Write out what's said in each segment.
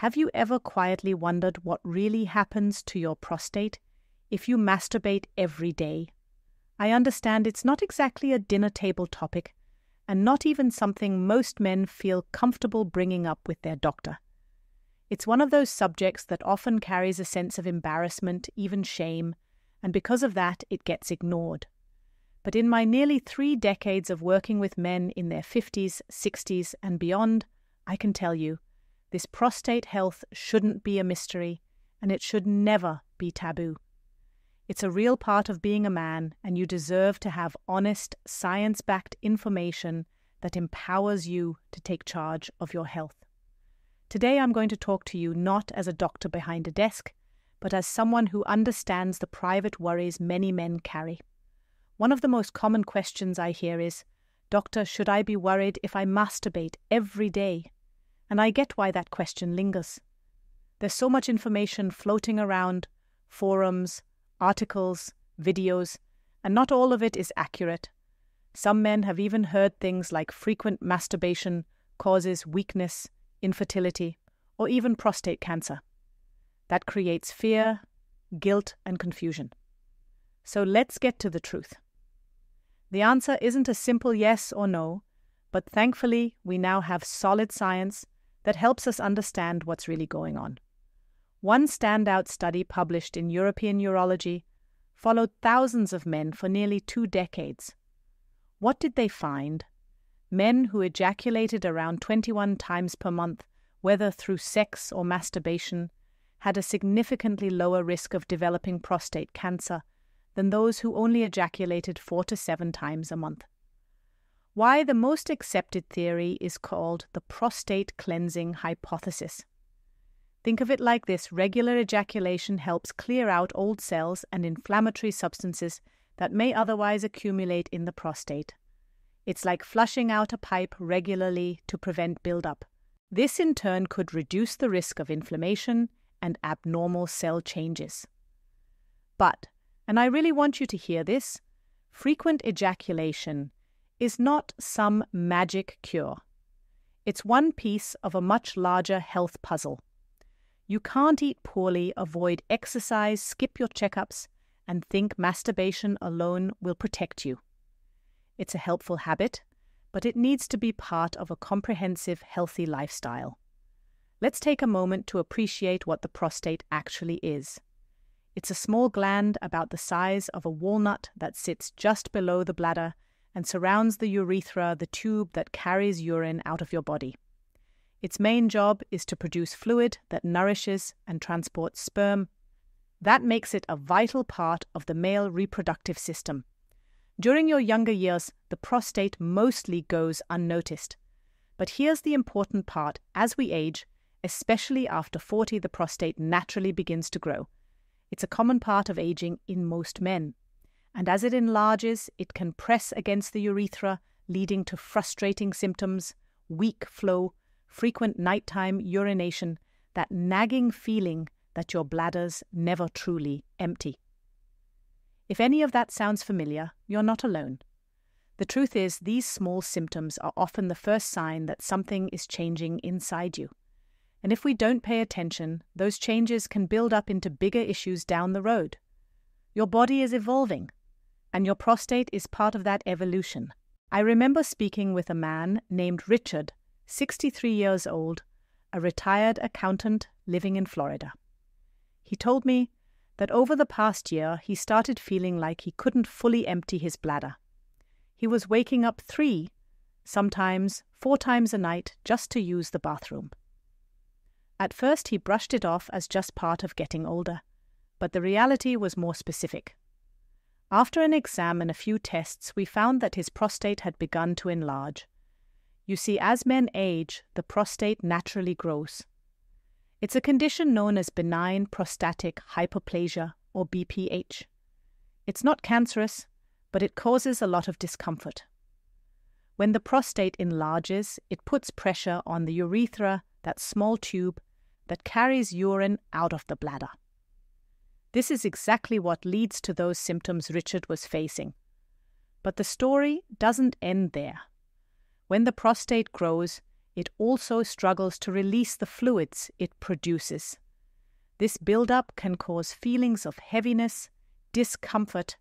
Have you ever quietly wondered what really happens to your prostate if you masturbate every day? I understand it's not exactly a dinner table topic, and not even something most men feel comfortable bringing up with their doctor. It's one of those subjects that often carries a sense of embarrassment, even shame, and because of that, it gets ignored. But in my nearly three decades of working with men in their 50s, 60s, and beyond, I can tell you this prostate health shouldn't be a mystery, and it should never be taboo. It's a real part of being a man, and you deserve to have honest, science backed information that empowers you to take charge of your health. Today, I'm going to talk to you not as a doctor behind a desk, but as someone who understands the private worries many men carry. One of the most common questions I hear is Doctor, should I be worried if I masturbate every day? And I get why that question lingers. There's so much information floating around forums, articles, videos, and not all of it is accurate. Some men have even heard things like frequent masturbation causes weakness, infertility, or even prostate cancer. That creates fear, guilt, and confusion. So let's get to the truth. The answer isn't a simple yes or no, but thankfully we now have solid science that helps us understand what's really going on. One standout study published in European Urology followed thousands of men for nearly two decades. What did they find? Men who ejaculated around 21 times per month, whether through sex or masturbation, had a significantly lower risk of developing prostate cancer than those who only ejaculated four to seven times a month. Why the most accepted theory is called the prostate cleansing hypothesis. Think of it like this regular ejaculation helps clear out old cells and inflammatory substances that may otherwise accumulate in the prostate. It's like flushing out a pipe regularly to prevent buildup. This in turn could reduce the risk of inflammation and abnormal cell changes. But, and I really want you to hear this, frequent ejaculation is not some magic cure. It's one piece of a much larger health puzzle. You can't eat poorly, avoid exercise, skip your checkups, and think masturbation alone will protect you. It's a helpful habit, but it needs to be part of a comprehensive, healthy lifestyle. Let's take a moment to appreciate what the prostate actually is. It's a small gland about the size of a walnut that sits just below the bladder and surrounds the urethra, the tube that carries urine out of your body. Its main job is to produce fluid that nourishes and transports sperm. That makes it a vital part of the male reproductive system. During your younger years, the prostate mostly goes unnoticed. But here's the important part as we age, especially after 40, the prostate naturally begins to grow. It's a common part of aging in most men. And as it enlarges, it can press against the urethra, leading to frustrating symptoms, weak flow, frequent nighttime urination, that nagging feeling that your bladder's never truly empty. If any of that sounds familiar, you're not alone. The truth is, these small symptoms are often the first sign that something is changing inside you. And if we don't pay attention, those changes can build up into bigger issues down the road. Your body is evolving, and your prostate is part of that evolution. I remember speaking with a man named Richard 63 years old, a retired accountant living in Florida. He told me that over the past year he started feeling like he couldn't fully empty his bladder. He was waking up three, sometimes four times a night just to use the bathroom. At first he brushed it off as just part of getting older, but the reality was more specific. After an exam and a few tests, we found that his prostate had begun to enlarge. You see, as men age, the prostate naturally grows. It's a condition known as benign prostatic hyperplasia, or BPH. It's not cancerous, but it causes a lot of discomfort. When the prostate enlarges, it puts pressure on the urethra, that small tube that carries urine out of the bladder. This is exactly what leads to those symptoms Richard was facing. But the story doesn't end there. When the prostate grows, it also struggles to release the fluids it produces. This buildup can cause feelings of heaviness, discomfort,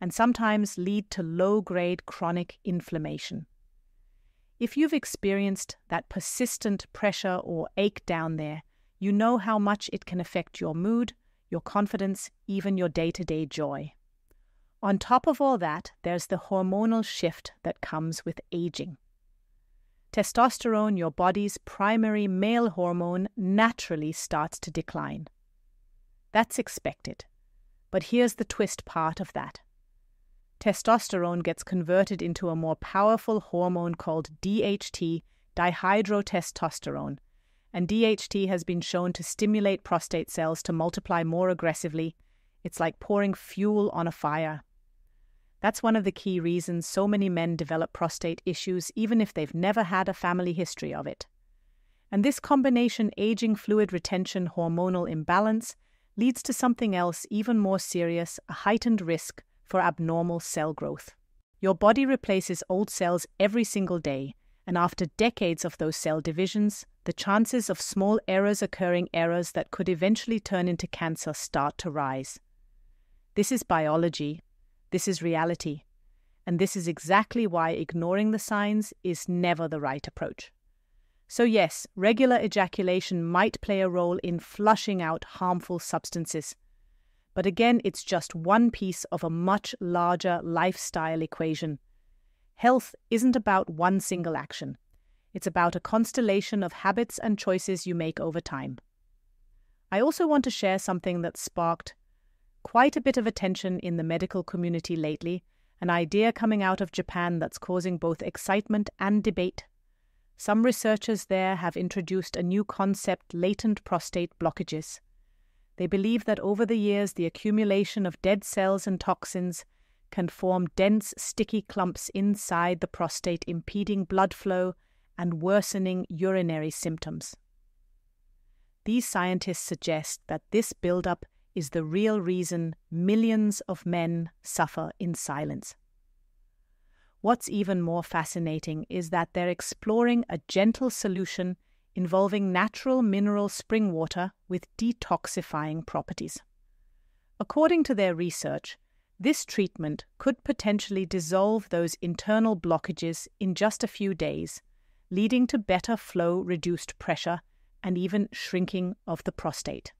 and sometimes lead to low grade chronic inflammation. If you've experienced that persistent pressure or ache down there, you know how much it can affect your mood, your confidence, even your day to day joy. On top of all that, there's the hormonal shift that comes with aging. Testosterone, your body's primary male hormone, naturally starts to decline. That's expected. But here's the twist part of that testosterone gets converted into a more powerful hormone called DHT, dihydrotestosterone. And DHT has been shown to stimulate prostate cells to multiply more aggressively. It's like pouring fuel on a fire. That's one of the key reasons so many men develop prostate issues, even if they've never had a family history of it. And this combination aging fluid retention hormonal imbalance leads to something else even more serious a heightened risk for abnormal cell growth. Your body replaces old cells every single day, and after decades of those cell divisions, the chances of small errors occurring errors that could eventually turn into cancer start to rise. This is biology, this is reality, and this is exactly why ignoring the signs is never the right approach. So, yes, regular ejaculation might play a role in flushing out harmful substances, but again, it's just one piece of a much larger lifestyle equation. Health isn't about one single action, it's about a constellation of habits and choices you make over time. I also want to share something that sparked quite a bit of attention in the medical community lately, an idea coming out of Japan that's causing both excitement and debate. Some researchers there have introduced a new concept latent prostate blockages. They believe that over the years, the accumulation of dead cells and toxins can form dense, sticky clumps inside the prostate, impeding blood flow and worsening urinary symptoms. These scientists suggest that this buildup is the real reason millions of men suffer in silence. What's even more fascinating is that they're exploring a gentle solution involving natural mineral spring water with detoxifying properties. According to their research, this treatment could potentially dissolve those internal blockages in just a few days, leading to better flow, reduced pressure, and even shrinking of the prostate.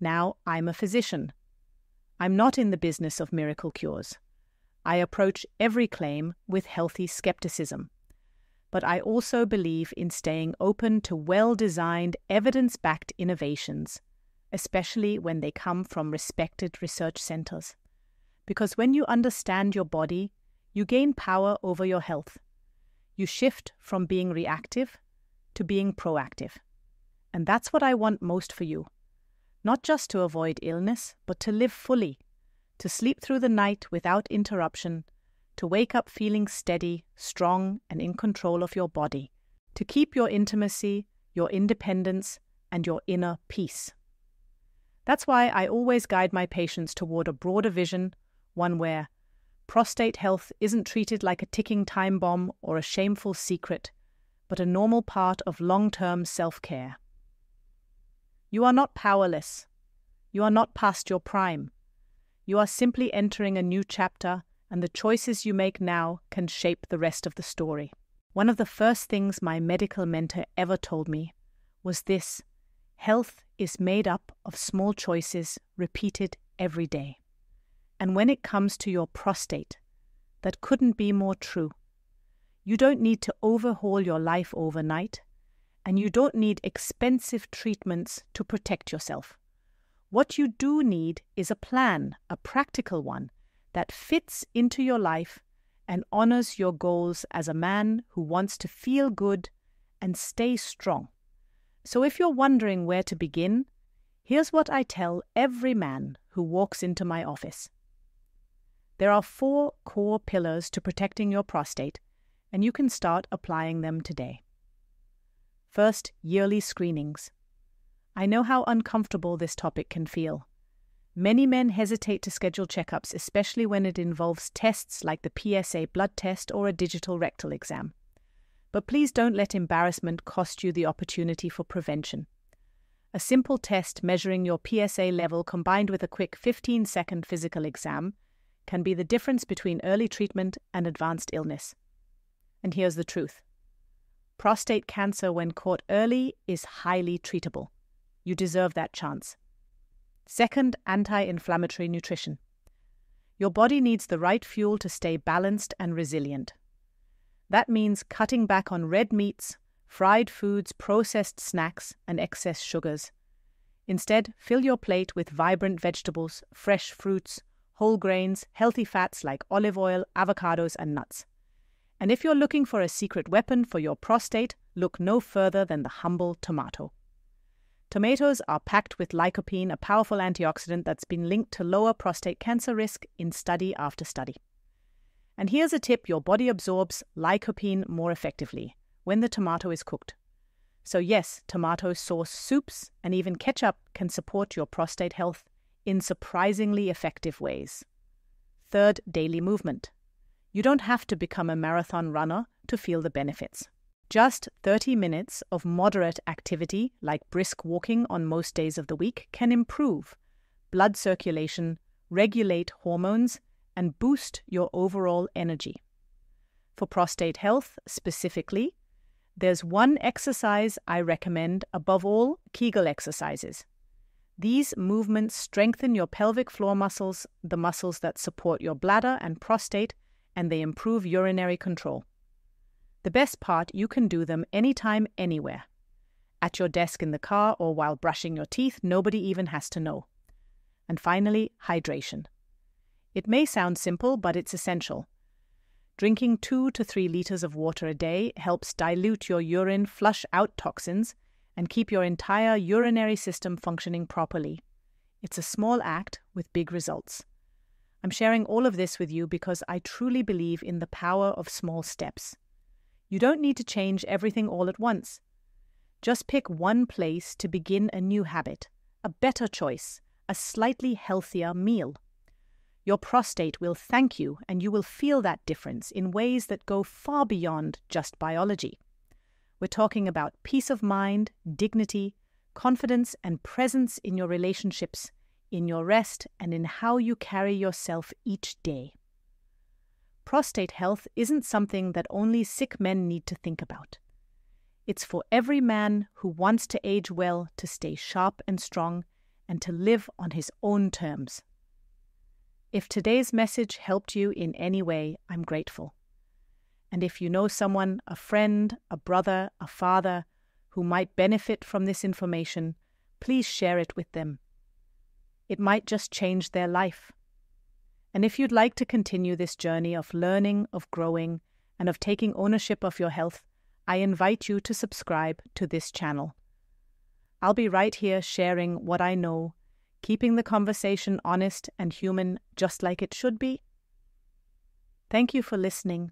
Now, I'm a physician. I'm not in the business of miracle cures. I approach every claim with healthy skepticism but I also believe in staying open to well designed, evidence backed innovations, especially when they come from respected research centers. Because when you understand your body, you gain power over your health. You shift from being reactive to being proactive. And that's what I want most for you. Not just to avoid illness, but to live fully, to sleep through the night without interruption, to wake up feeling steady, strong, and in control of your body, to keep your intimacy, your independence, and your inner peace. That's why I always guide my patients toward a broader vision, one where prostate health isn't treated like a ticking time bomb or a shameful secret, but a normal part of long term self care. You are not powerless. You are not past your prime. You are simply entering a new chapter and the choices you make now can shape the rest of the story. One of the first things my medical mentor ever told me was this health is made up of small choices repeated every day. And when it comes to your prostate, that couldn't be more true. You don't need to overhaul your life overnight, and you don't need expensive treatments to protect yourself. What you do need is a plan, a practical one that fits into your life and honors your goals as a man who wants to feel good and stay strong. So, if you're wondering where to begin, here's what I tell every man who walks into my office. There are four core pillars to protecting your prostate, and you can start applying them today. First, yearly screenings. I know how uncomfortable this topic can feel. Many men hesitate to schedule checkups, especially when it involves tests like the PSA blood test or a digital rectal exam. But please don't let embarrassment cost you the opportunity for prevention. A simple test measuring your PSA level combined with a quick 15 second physical exam can be the difference between early treatment and advanced illness. And here's the truth prostate cancer, when caught early, is highly treatable. You deserve that chance. Second, anti inflammatory nutrition. Your body needs the right fuel to stay balanced and resilient. That means cutting back on red meats, fried foods, processed snacks, and excess sugars. Instead, fill your plate with vibrant vegetables, fresh fruits, whole grains, healthy fats like olive oil, avocados, and nuts. And if you're looking for a secret weapon for your prostate, look no further than the humble tomato. Tomatoes are packed with lycopene, a powerful antioxidant that's been linked to lower prostate cancer risk in study after study. And here's a tip your body absorbs lycopene more effectively when the tomato is cooked. So, yes, tomato sauce soups and even ketchup can support your prostate health in surprisingly effective ways. Third, daily movement. You don't have to become a marathon runner to feel the benefits. Just 30 minutes of moderate activity, like brisk walking on most days of the week, can improve blood circulation, regulate hormones, and boost your overall energy. For prostate health specifically, there's one exercise I recommend above all Kegel exercises. These movements strengthen your pelvic floor muscles, the muscles that support your bladder and prostate, and they improve urinary control. The best part, you can do them anytime, anywhere. At your desk in the car or while brushing your teeth, nobody even has to know. And finally, hydration. It may sound simple, but it's essential. Drinking 2 to 3 liters of water a day helps dilute your urine, flush out toxins, and keep your entire urinary system functioning properly. It's a small act with big results. I'm sharing all of this with you because I truly believe in the power of small steps. You don't need to change everything all at once. Just pick one place to begin a new habit, a better choice, a slightly healthier meal. Your prostate will thank you, and you will feel that difference in ways that go far beyond just biology. We're talking about peace of mind, dignity, confidence, and presence in your relationships, in your rest, and in how you carry yourself each day. Prostate health isn't something that only sick men need to think about. It's for every man who wants to age well to stay sharp and strong and to live on his own terms. If today's message helped you in any way, I'm grateful. And if you know someone, a friend, a brother, a father, who might benefit from this information, please share it with them. It might just change their life. And if you'd like to continue this journey of learning, of growing, and of taking ownership of your health, I invite you to subscribe to this channel. I'll be right here sharing what I know keeping the conversation honest and human just like it should be? Thank you for listening.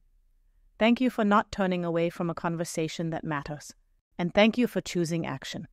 Thank you for not turning away from a conversation that matters. And thank you for choosing action.